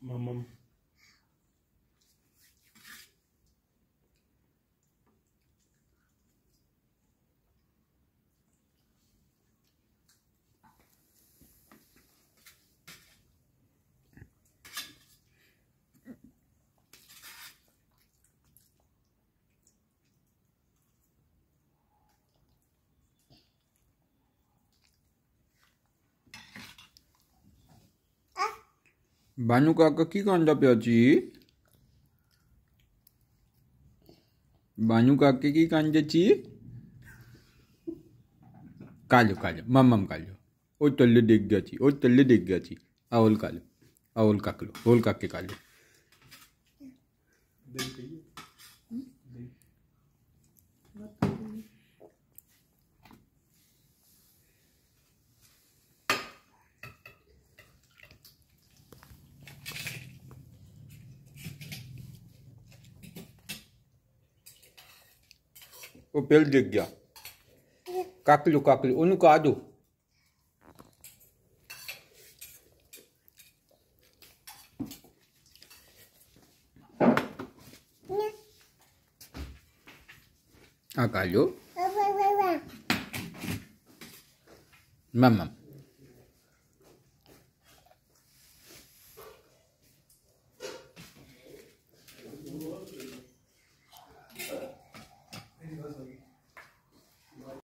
мамам. ବାନୁ କାକା କି କାନ୍ଦା ପିଅଛି ବାନୁ କାକେ କି କାନ୍ଦୁଛି कालो कालो मम्मम कालो ओ तल्ले देख गया ची ओ तल्ले देख गया ची आवल कालो आवल काकलो होल काके कालो O Pedro de aqui, ó. Caclho, caclho. Único ado. Ah. Mamãe. He was like,